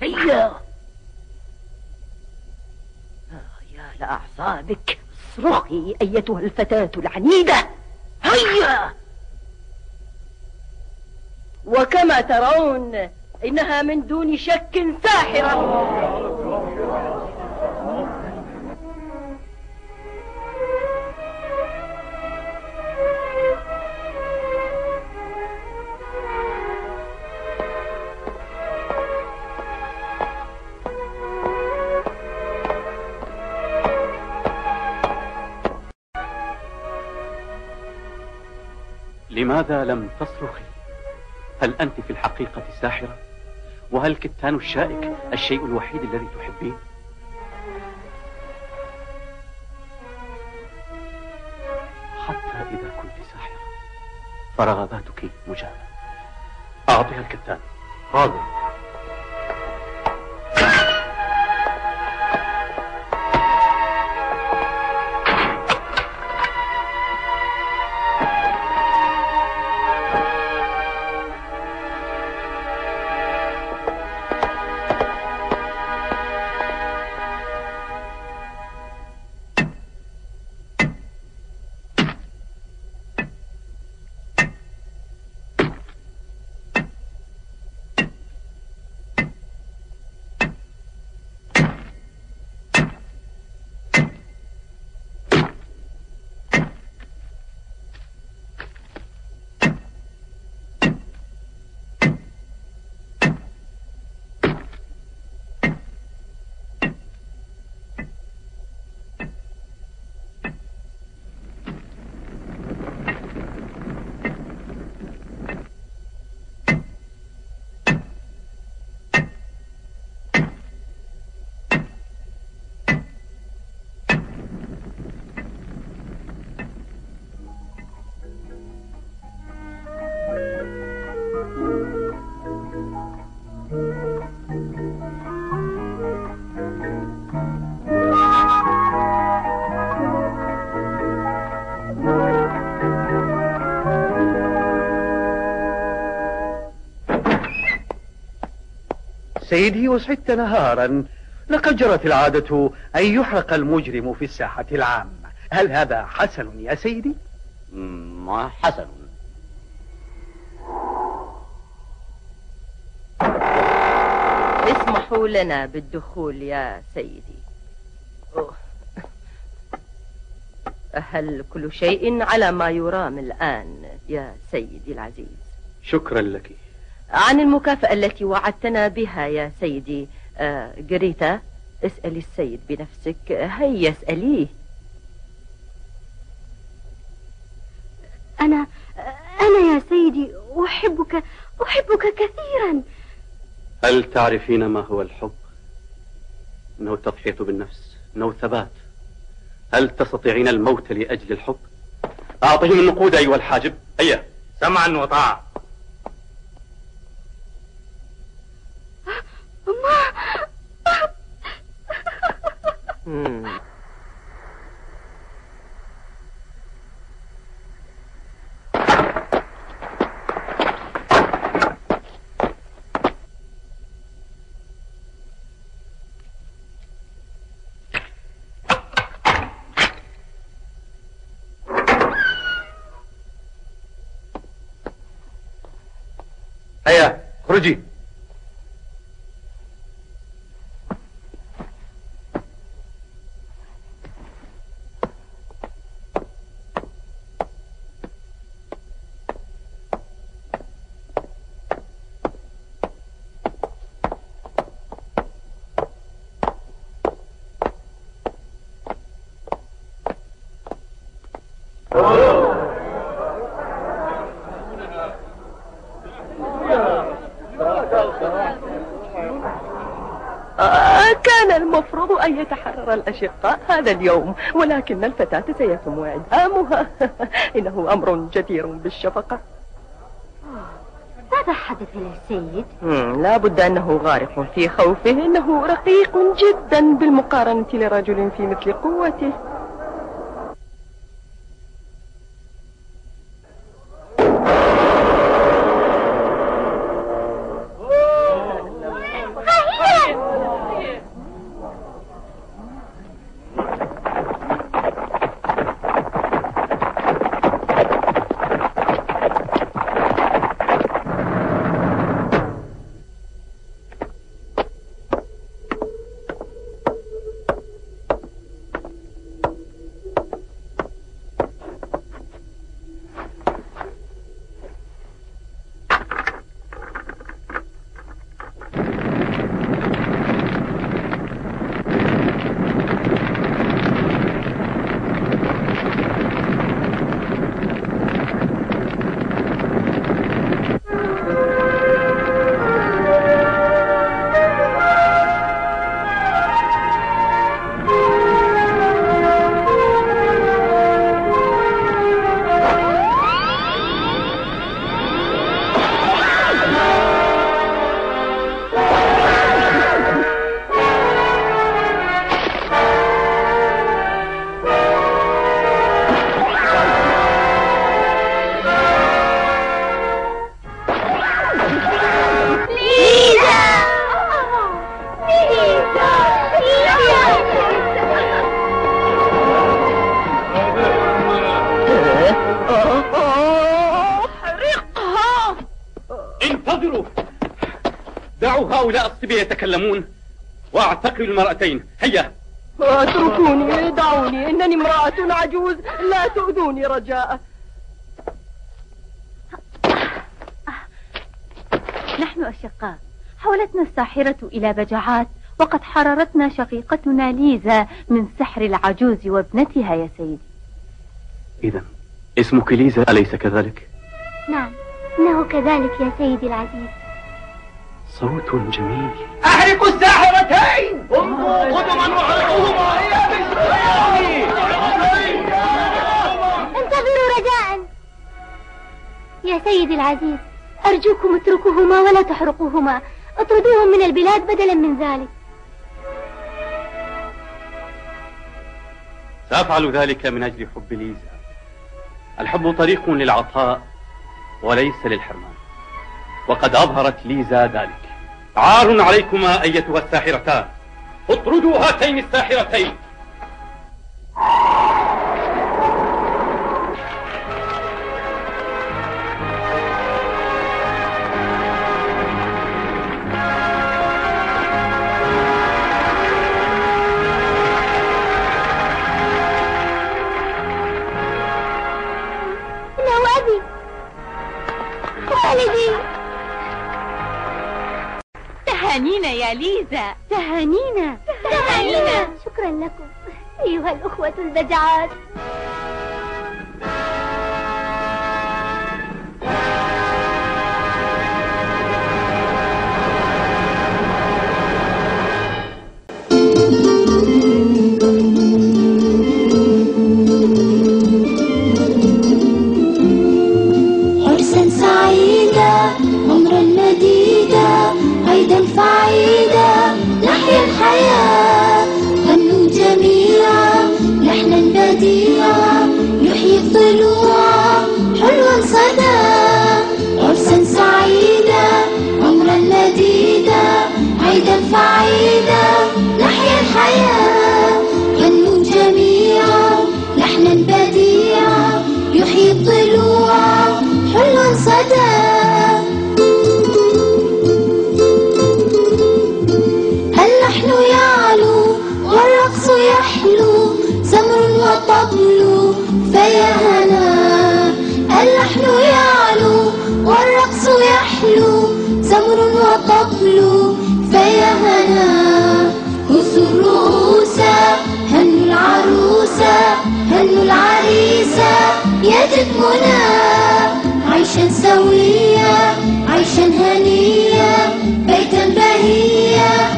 هيا. آه يا لأعصابك. اصرخي أيتها الفتاة العنيدة. هيا. وكما ترون إنها من دون شك ساحرة. لماذا لم تصرخي؟ هل أنت في الحقيقة ساحرة؟ وهل كتان الشائك الشيء الوحيد الذي تحبين؟ حتى إذا كنت ساحرة فرغباتك مجابة. أعطيها الكتان. حاضر سيدي وسعدت نهارا. لقد جرت العادة أن يحرق المجرم في الساحة العامة. هل هذا حسن يا سيدي؟ ما حسن. اسمحوا لنا بالدخول يا سيدي. أوه. هل كل شيء على ما يرام الآن يا سيدي العزيز؟ شكرا لك. عن المكافأة التي وعدتنا بها يا سيدي. آه جريتا اسألي السيد بنفسك. هيا اسأليه أنا أنا يا سيدي أحبك أحبك كثيرا. هل تعرفين ما هو الحب؟ انه التضحية بالنفس انه الثبات هل تستطيعين الموت لأجل الحب؟ اعطهم النقود أيها الحاجب. هيا. سمعا وطاعة. هيا خرجي آه كان المفروض أن يتحرر الأشقاء هذا اليوم ولكن الفتاة سيتم إعدامها. إنه أمر جدير بالشفقة. ماذا حدث للسيد؟ لا بد أنه غارق في خوفه إنه رقيق جدا بالمقارنة لرجل في مثل قوته. هؤلاء الصبية يتكلمون. واعتقل المرأتين. هيا. اتركوني دعوني إنني امرأة عجوز. لا تؤذوني رجاء. نحن أشقاء. حولتنا الساحرة إلى بجعات وقد حررتنا شقيقتنا ليزا من سحر العجوز وابنتها يا سيدي. إذا اسمك ليزا أليس كذلك؟ نعم إنه كذلك يا سيدي العزيز. صوت جميل. أحرقوا الساحرتين امضوا قدما وحرقوهما انتظروا رجاء. يا سيدي العزيز أرجوكم اتركوهما ولا تحرقوهما. اطردوهم من البلاد بدلا من ذلك. سأفعل ذلك من أجل حب ليزا. الحب طريق للعطاء وليس للحرمان. وقد أظهرت ليزا ذلك. عار عليكما أيتها الساحرتان. اطردوا هاتين الساحرتين. تهانينا يا ليزا. تهانينا. تهانينا. شكرا لكم. أيها الأخوة البجعات. نحلو زمر وطبل فيا هنا هزوا الرؤوس هنوا العروس هنوا العريس يجد منى عيشا سويا عيشا هنيا بيتا بهيا.